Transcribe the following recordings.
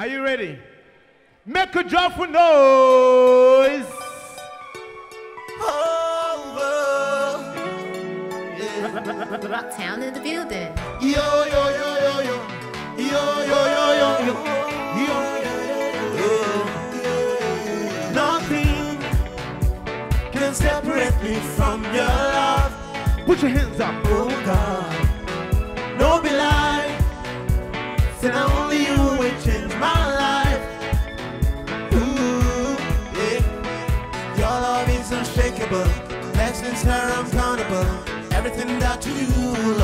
Are you ready? Make a joyful noise. Rocktown in the building. Yo, yo, yo, yo, yo. Yo, yo, yo, yo, yo. Yo, Nothing can separate me from your love. Put your hands up. Oh God, Blessings are uncountable. Everything that you do,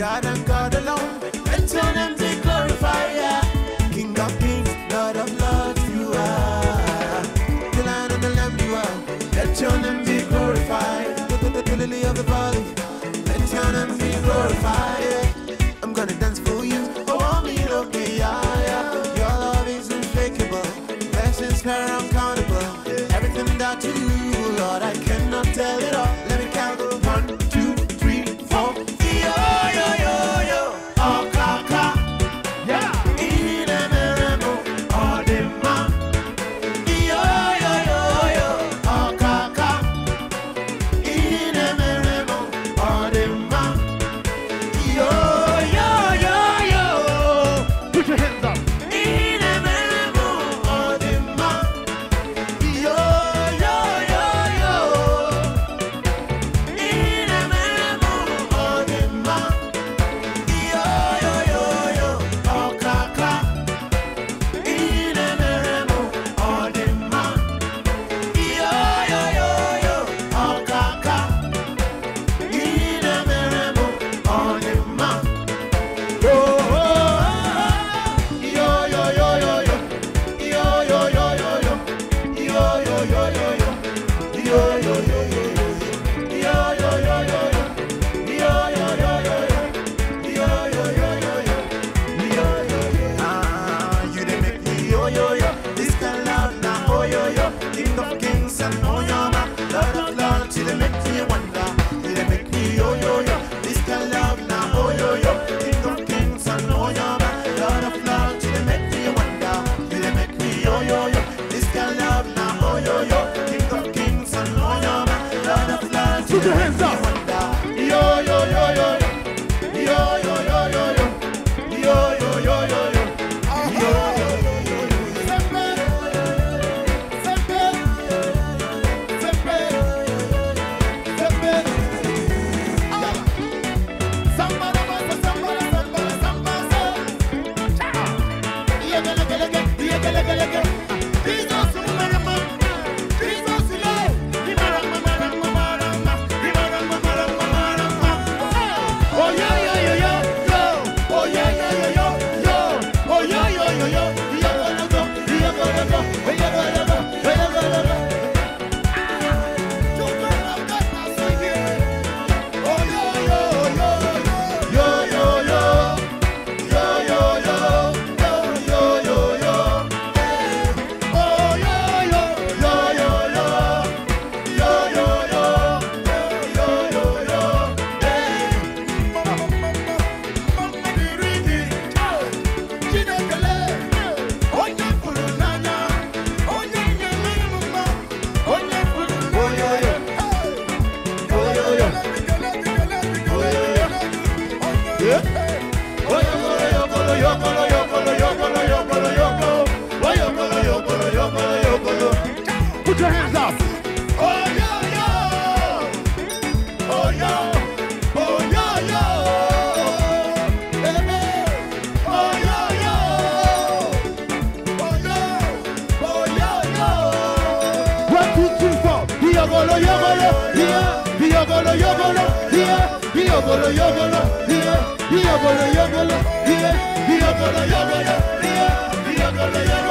God and God alone, your name be glorified. yeah. King of kings, Lord of lords, you are. The lion and the lamb, you are. Let your name be glorified. The, lily of the valley, let your name be glorified. I'm gonna dance for you. Oh, me be yeah, yeah. Your love is unshakable. Blessings are uncountable. Everything yo, yo, yo. Put your hands up. Yogolo, yogolo, yeah. Yogolo, yogolo, yeah. Yogolo, yogolo, yeah. Yogolo, yogolo, yeah. Yogolo, yogolo.